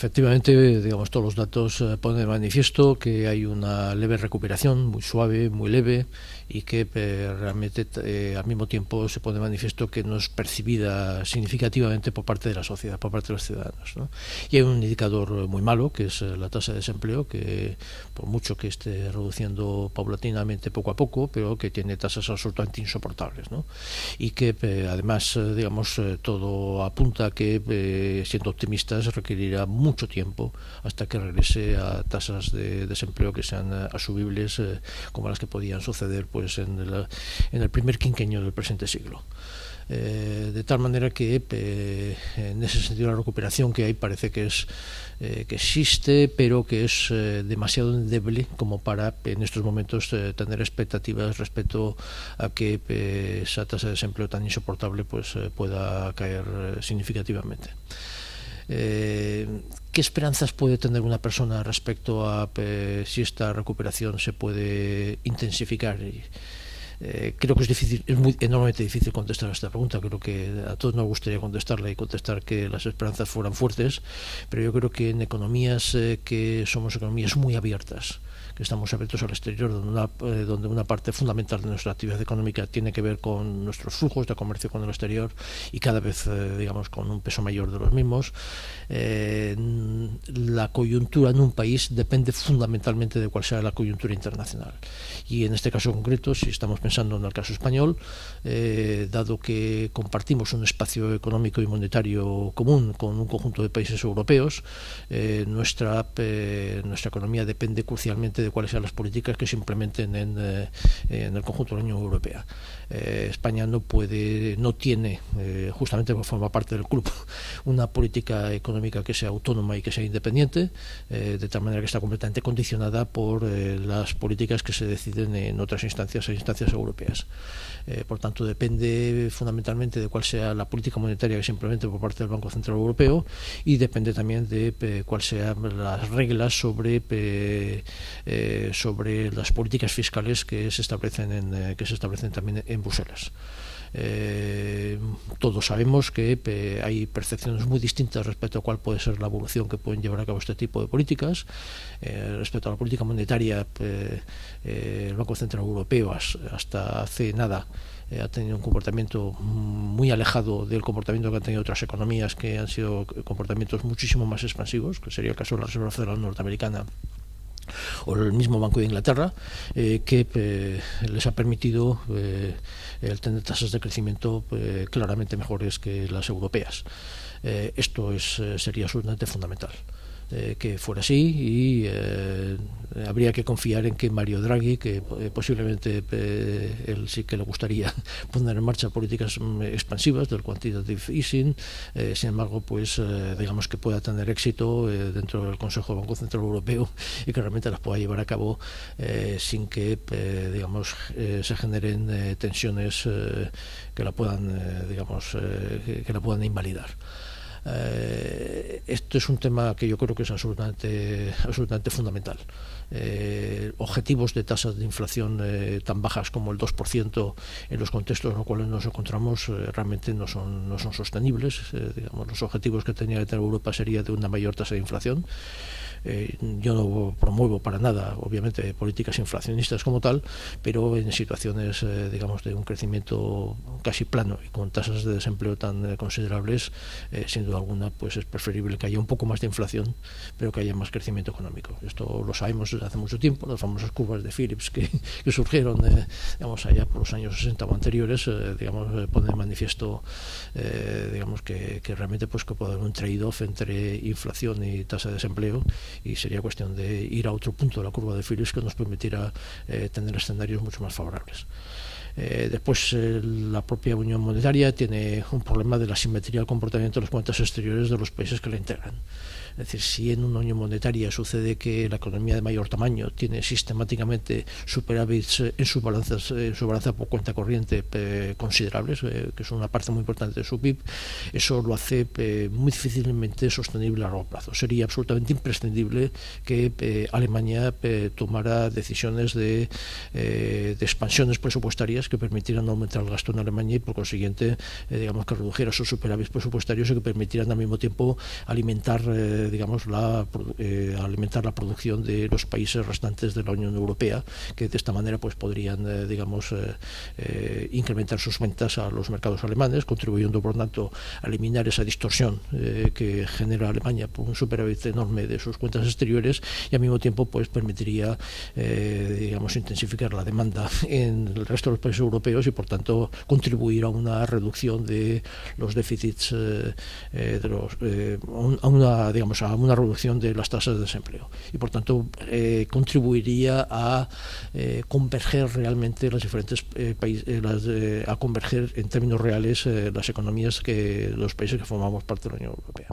efectivamente, digamos, todos los datos eh, ponen de manifiesto que hay una leve recuperación, muy suave, muy leve, y que eh, realmente eh, al mismo tiempo se pone de manifiesto que no es percibida significativamente por parte de la sociedad, por parte de los ciudadanos. ¿no? Y hay un indicador muy malo, que es la tasa de desempleo, que por mucho que esté reduciendo paulatinamente poco a poco, pero que tiene tasas absolutamente insoportables. ¿no? Y que además, digamos, todo apunta a que, siendo optimistas, requerirá mucho tiempo hasta que regrese a tasas de desempleo que sean eh, asumibles eh, como las que podían suceder pues en, el, en el primer quinquenio del presente siglo. Eh, de tal manera que eh, en ese sentido la recuperación que hay parece que es que existe pero que es demasiado endeble como para en estos momentos tener expectativas respecto a que esa tasa de desempleo tan insoportable pues pueda caer significativamente. Eh, ¿Qué esperanzas puede tener una persona respecto a eh, si esta recuperación se puede intensificar? Eh, creo que es difícil, es muy enormemente difícil contestar a esta pregunta. Creo que a todos nos gustaría contestarla y contestar que las esperanzas fueran fuertes, pero yo creo que en economías eh, que somos economías muy abiertas, que estamos abiertos al exterior, donde una, eh, donde una parte fundamental de nuestra actividad económica tiene que ver con nuestros flujos de comercio con el exterior y cada vez, eh, digamos, con un peso mayor de los mismos. Eh, la coyuntura en un país depende fundamentalmente de cuál sea la coyuntura internacional. Y en este caso concreto, si estamos pensando en el caso español, eh, dado que compartimos un espacio económico y monetario común con un conjunto de países europeos, eh, nuestra, eh, nuestra economía depende crucialmente de cuáles sean las políticas que se implementen en, en el conjunto de la Unión Europea. España no puede, no tiene, justamente porque forma parte del club, una política económica que sea autónoma y que sea independiente, de tal manera que está completamente condicionada por las políticas que se deciden en otras instancias, en instancias. Eh, por tanto, depende fundamentalmente de cuál sea la política monetaria que se implemente por parte del Banco Central Europeo y depende también de eh, cuáles sean las reglas sobre, eh, sobre las políticas fiscales que se establecen, en, eh, que se establecen también en Bruselas. Eh, todos sabemos que hay percepciones muy distintas respecto a cuál puede ser la evolución que pueden llevar a cabo este tipo de políticas. Eh, respecto a la política monetaria, eh, el Banco Central Europeo hasta hace nada eh, ha tenido un comportamiento muy alejado del comportamiento que han tenido otras economías que han sido comportamientos muchísimo más expansivos, que sería el caso de la Reserva Federal Norteamericana o el mismo Banco de Inglaterra, eh, que eh, les ha permitido eh, el tener tasas de crecimiento claramente mejores que las europeas. Esto es, sería absolutamente fundamental. Eh, que fuera así y eh, habría que confiar en que Mario Draghi, que eh, posiblemente eh, él sí que le gustaría poner en marcha políticas mm, expansivas del quantitative easing, sin embargo, pues digamos que pueda tener éxito dentro del Consejo del Banco Central Europeo y que realmente las pueda llevar a cabo sin que, digamos, se generen tensiones que la puedan, digamos, que la puedan invalidar. Eh, esto es un tema que yo creo que es absolutamente, absolutamente fundamental. Eh, objetivos de tasas de inflación eh, tan bajas como el 2% en los contextos en los cuales nos encontramos eh, realmente no son, no son sostenibles. Eh, digamos, los objetivos que tenía que tener Europa sería de una mayor tasa de inflación. Eh, yo no promuevo para nada, obviamente, políticas inflacionistas como tal, pero en situaciones, eh, digamos, de un crecimiento casi plano y con tasas de desempleo tan eh, considerables, eh, sin duda alguna, pues es preferible que haya un poco más de inflación, pero que haya más crecimiento económico. Esto lo sabemos desde hace mucho tiempo, las famosas curvas de Phillips que, que surgieron, eh, digamos, allá por los años 60 o anteriores, digamos, ponen de manifiesto, digamos, que, que realmente pues que puede haber un trade-off entre inflación y tasa de desempleo y sería cuestión de ir a otro punto de la curva de Phillips que nos permitiera eh, tener escenarios mucho más favorables. Eh, después, eh, la propia Unión Monetaria tiene un problema de la simetría del comportamiento de las cuentas exteriores de los países que la integran. Es decir, si en una unión monetaria sucede que la economía de mayor tamaño tiene sistemáticamente superávits en su balanza, en su balanza por cuenta corriente eh, considerables, eh, que son una parte muy importante de su PIB, eso lo hace eh, muy difícilmente sostenible a largo plazo. Sería absolutamente imprescindible que eh, Alemania eh, tomara decisiones de, eh, de expansiones presupuestarias que permitieran aumentar el gasto en Alemania y por consiguiente digamos que redujera sus superávits presupuestarios y que permitieran al mismo tiempo alimentar digamos la alimentar la producción de los países restantes de la Unión Europea que de esta manera pues podrían digamos incrementar sus ventas a los mercados alemanes contribuyendo por tanto a eliminar esa distorsión que genera Alemania por un superávit enorme de sus cuentas exteriores y al mismo tiempo pues permitiría eh, digamos intensificar la demanda en el resto de los países europeos y por tanto contribuir a una reducción de los déficits eh, eh, de los, a una digamos a una reducción de las tasas de desempleo y por tanto contribuiría a converger realmente las diferentes países a converger en términos reales las economías que los países que formamos parte de la Unión Europea.